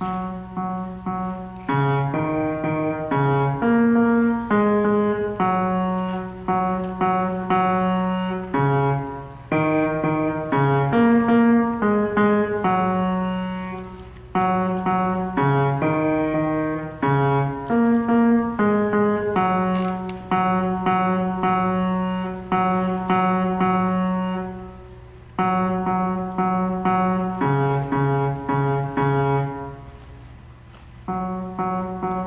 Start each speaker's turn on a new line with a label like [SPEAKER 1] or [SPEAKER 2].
[SPEAKER 1] Bye. Música